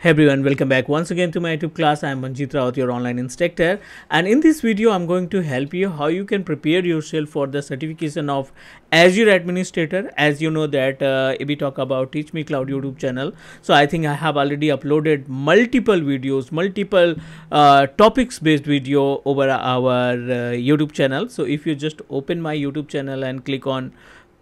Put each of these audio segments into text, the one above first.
Hey everyone, welcome back once again to my YouTube class. I am Manjeet Rawat, your online instructor. And in this video, I'm going to help you how you can prepare yourself for the certification of Azure Administrator. As you know that uh, we talk about Teach Me Cloud YouTube channel, so I think I have already uploaded multiple videos, multiple uh, topics based video over our uh, YouTube channel. So if you just open my YouTube channel and click on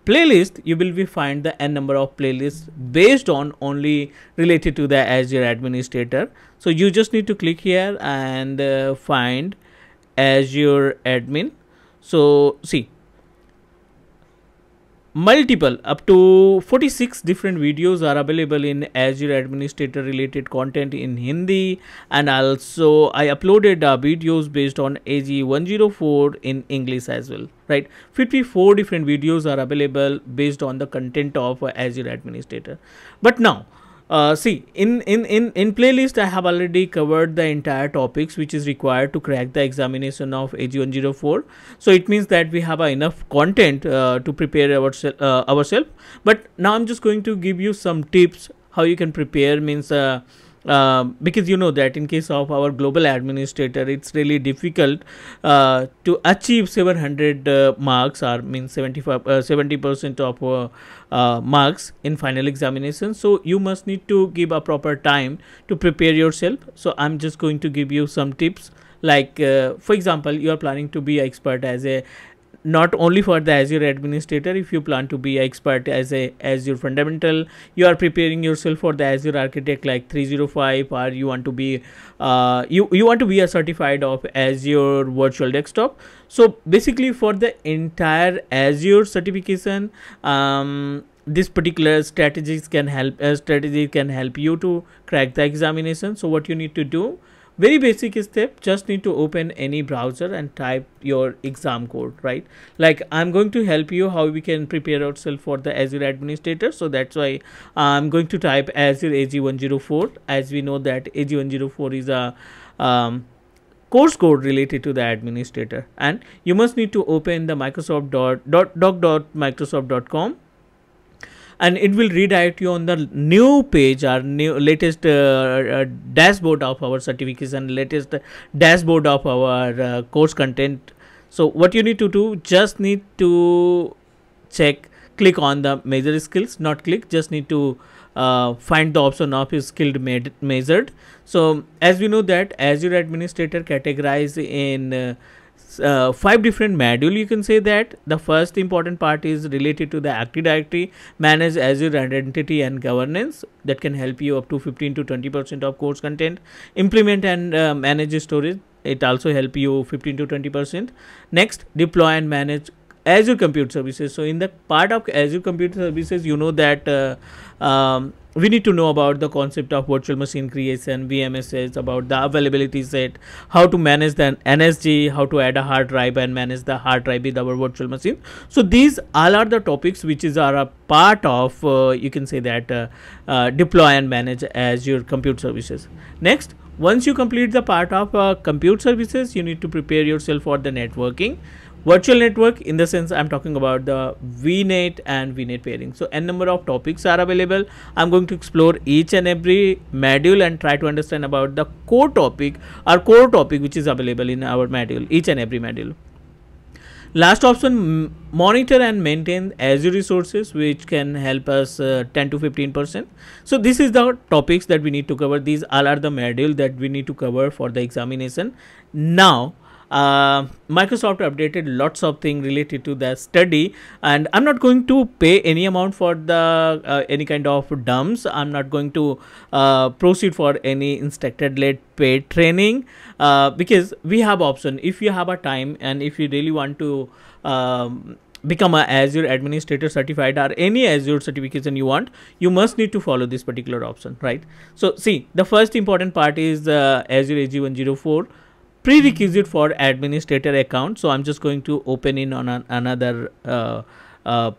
playlist you will be find the n number of playlists based on only related to the azure administrator. So you just need to click here and uh, find azure admin. So see multiple up to 46 different videos are available in azure administrator related content in hindi. And also i uploaded uh, videos based on az104 in english as well right? 54 different videos are available based on the content of uh, azure administrator. But now uh, see in, in in in playlist i have already covered the entire topics which is required to crack the examination of AZ104 so it means that we have uh, enough content uh, to prepare ourselves uh, ourselves. But now i'm just going to give you some tips how you can prepare means um, because you know that in case of our global administrator it's really difficult uh, to achieve 700 uh, marks or means 75 uh, 70 percent of uh, uh, marks in final examination. So you must need to give a proper time to prepare yourself. So i'm just going to give you some tips. Like for example you are planning to be expert as a not only for the azure administrator if you plan to be expert as a azure fundamental you are preparing yourself for the azure architect like 305 or you want to be uh, you you want to be a certified of azure virtual desktop. So basically for the entire azure certification um, this particular strategies can help uh, strategy can help you to crack the examination. So what you need to do very basic step just need to open any browser and type your exam code right? Like i'm going to help you how we can prepare ourselves for the azure administrator. So that's why i'm going to type azure az104 as we know that az104 is a um, course code related to the administrator. And you must need to open the microsoft dot, dot doc dot microsoft dot com and it will redirect you on the new page or new latest uh, uh, dashboard of our certification latest dashboard of our course content. So what you need to do just need to check click on the measure skills not click just need to uh, find the option of skilled measured. So as we know that azure administrator categorize in uh, uh, five different module you can say that. The first important part is related to the active directory manage azure identity and governance. That can help you up to 15 to 20 percent of course content. Implement and uh, manage storage. It also help you 15 to 20 percent. Next deploy and manage azure compute services. So in the part of azure compute services you know that uh, um, we need to know about the concept of virtual machine creation vmss about the availability set how to manage the nsg how to add a hard drive and manage the hard drive with our virtual machine. So these all are the topics which is are a part of uh, you can say that uh, uh, deploy and manage azure compute services. Next once you complete the part of uh, compute services you need to prepare yourself for the networking virtual network in the sense i'm talking about the vnet and vnet pairing. So n number of topics are available. I'm going to explore each and every module and try to understand about the core topic or core topic which is available in our module each and every module. Last option monitor and maintain azure resources which can help us uh, 10 to 15 percent. So this is the topics that we need to cover. These all are the module that we need to cover for the examination. Now uh, Microsoft updated lots of things related to the study and I'm not going to pay any amount for the uh, any kind of dumps. I'm not going to uh, proceed for any instructor led paid training uh, because we have option. If you have a time and if you really want to um, become a Azure administrator certified or any Azure certification you want, you must need to follow this particular option, right? So see, the first important part is uh, Azure AZ104 prerequisite for administrator account. So i'm just going to open in on an, another uh, uh,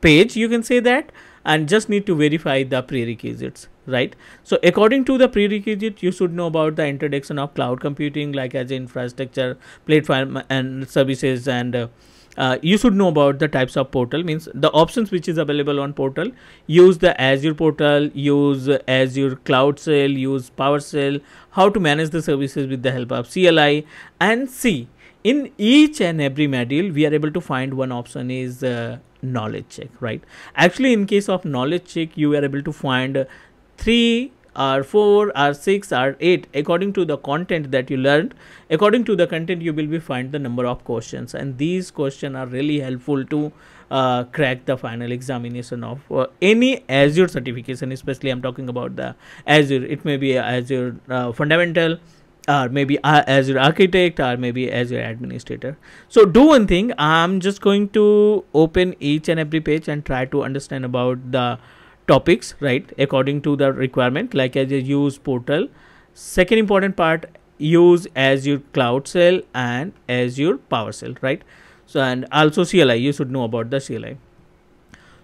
page you can say that and just need to verify the prerequisites right? So according to the prerequisite you should know about the introduction of cloud computing like as infrastructure platform and services and uh, uh, you should know about the types of portal. Means the options which is available on portal use the azure portal use azure cloud shell use powershell how to manage the services with the help of cli and see in each and every module we are able to find one option is uh, knowledge check right? Actually in case of knowledge check you are able to find three or 4 or 6 or 8 according to the content that you learned according to the content you will be find the number of questions. And these questions are really helpful to uh, crack the final examination of uh, any azure certification. Especially i'm talking about the azure it may be azure uh, fundamental or maybe azure architect or maybe azure administrator. So do one thing. I'm just going to open each and every page and try to understand about the topics right according to the requirement like as a use portal. Second important part use azure cloud shell and azure powershell right? So and also cli you should know about the cli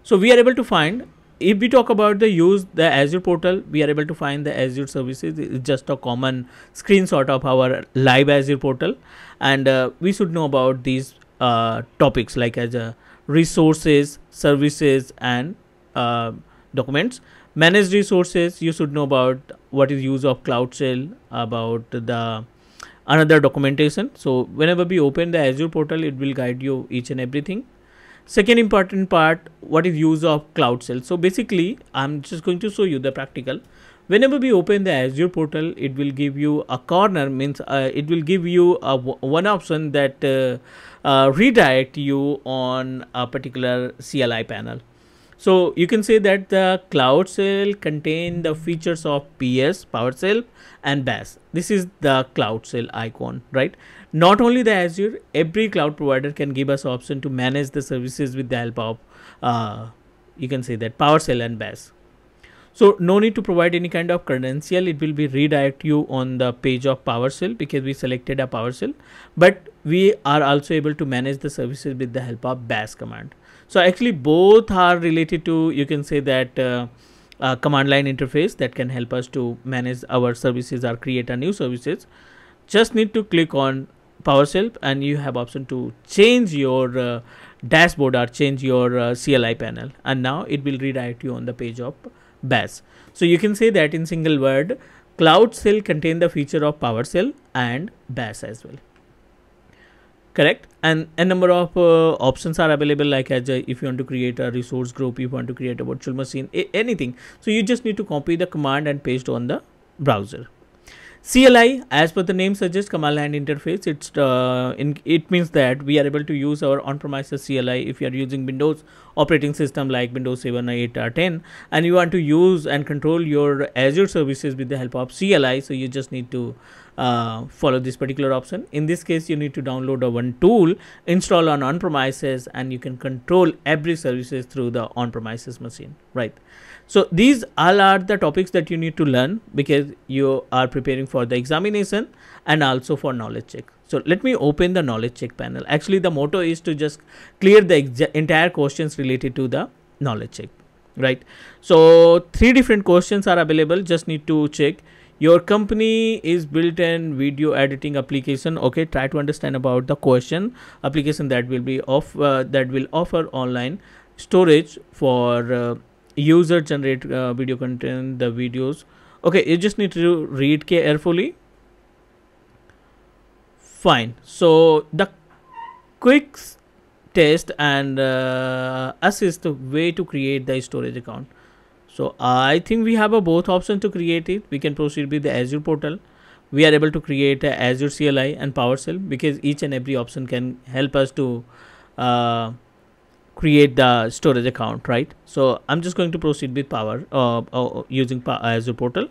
so we are able to find if we talk about the use the azure portal we are able to find the azure services. It's just a common screenshot of our live azure portal. And uh, we should know about these uh, topics like as a resources services and uh, documents. Managed resources you should know about what is use of cloud shell about the another documentation. So whenever we open the azure portal it will guide you each and everything. Second important part what is use of cloud shell? So basically i'm just going to show you the practical. Whenever we open the azure portal it will give you a corner means uh, it will give you a one option that uh, uh, redirect you on a particular cli panel so you can say that the cloud shell contain the features of PS, PowerShell and BAS. This is the cloud shell icon, right? Not only the Azure, every cloud provider can give us option to manage the services with the help of, uh, you can say that PowerShell and BAS. So no need to provide any kind of credential. It will be redirect you on the page of PowerShell because we selected a PowerShell, but we are also able to manage the services with the help of BAS command. So actually both are related to you can say that uh, uh, command line interface that can help us to manage our services or create a new services. Just need to click on PowerShell and you have option to change your uh, dashboard or change your uh, CLI panel and now it will redirect you on the page of BAS. So you can say that in single word Cloud Shell contain the feature of PowerShell and BAS as well correct and a number of uh, options are available like as a, if you want to create a resource group if you want to create a virtual machine anything so you just need to copy the command and paste on the browser CLI, as per the name suggests, command line interface. It's uh, in, it means that we are able to use our on-premises CLI if you are using Windows operating system like Windows 7 or 8 or 10, and you want to use and control your Azure services with the help of CLI. So you just need to uh, follow this particular option. In this case, you need to download a one tool, install on on-premises, and you can control every services through the on-premises machine, right? So these all are the topics that you need to learn because you are preparing for the examination and also for knowledge check. So let me open the knowledge check panel. Actually, the motto is to just clear the entire questions related to the knowledge check, right? So three different questions are available. Just need to check your company is built in video editing application. Okay try to understand about the question application that will be off uh, that will offer online storage for uh, user generate uh, video content the videos. Okay you just need to read carefully. Fine. So the quick test and uh, assist the way to create the storage account so i think we have a both option to create it. We can proceed with the azure portal. We are able to create a azure cli and powershell because each and every option can help us to uh, create the storage account right? So i'm just going to proceed with power uh, uh, using azure portal.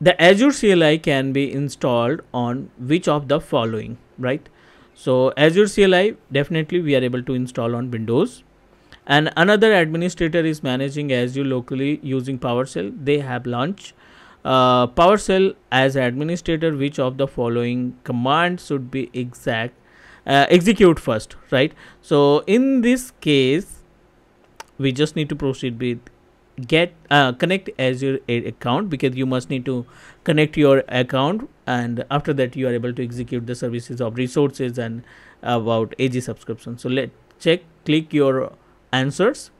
The azure cli can be installed on which of the following right? So azure cli definitely we are able to install on windows and another administrator is managing azure locally using powershell they have launched uh, PowerShell as administrator which of the following commands should be exact uh, execute first right so in this case we just need to proceed with get uh, connect azure account because you must need to connect your account and after that you are able to execute the services of resources and about AG subscription. So let check click your answers?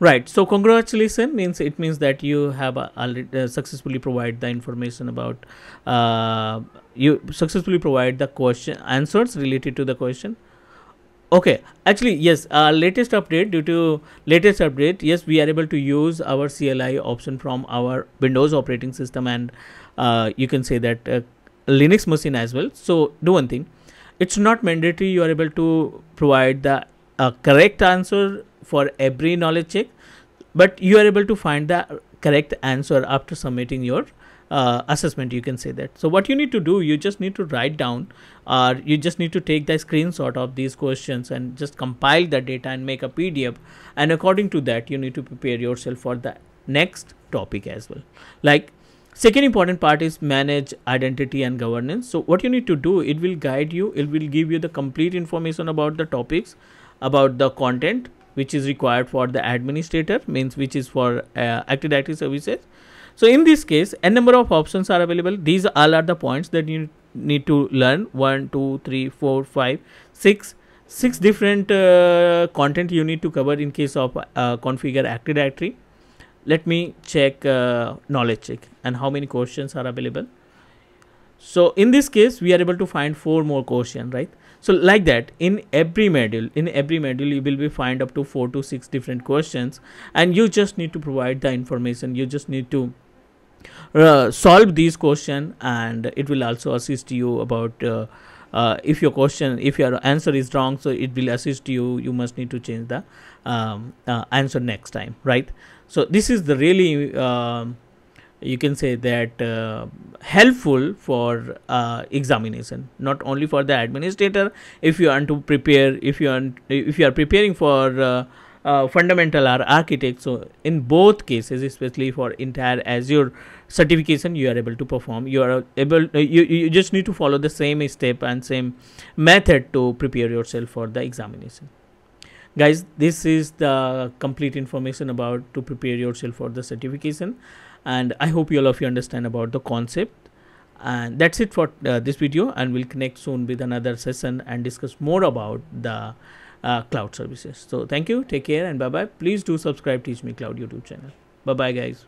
Right so congratulations means it means that you have uh, uh, successfully provide the information about uh, you successfully provide the question answers related to the question. Okay actually yes uh, latest update due to latest update yes we are able to use our cli option from our windows operating system and uh, you can say that uh, linux machine as well. So do one thing it's not mandatory you are able to provide the uh, correct answer for every knowledge check but you are able to find the correct answer after submitting your uh, assessment you can say that. So what you need to do you just need to write down or you just need to take the screenshot of these questions and just compile the data and make a pdf and according to that you need to prepare yourself for the next topic as well. Like second important part is manage identity and governance. So what you need to do it will guide you it will give you the complete information about the topics about the content which is required for the administrator means which is for uh, active directory services. So in this case n number of options are available. These all are the points that you need to learn. One two three four five six six different uh, content you need to cover in case of uh, configure active directory. Let me check uh, knowledge check and how many questions are available so in this case we are able to find four more questions right? So like that in every module in every module you will be find up to four to six different questions and you just need to provide the information. You just need to uh, solve these question and it will also assist you about uh, uh, if your question if your answer is wrong so it will assist you. You must need to change the um, uh, answer next time right? So this is the really um, you can say that uh, helpful for uh, examination. Not only for the administrator if you want to prepare if you want if you are preparing for uh, uh, fundamental or architect so in both cases especially for entire azure certification you are able to perform. You are able uh, you, you just need to follow the same step and same method to prepare yourself for the examination. Guys this is the complete information about to prepare yourself for the certification and i hope you all of you understand about the concept. And that's it for uh, this video. And we'll connect soon with another session and discuss more about the uh, cloud services. So thank you. Take care and bye bye please do subscribe teach me cloud youtube channel. Bye bye guys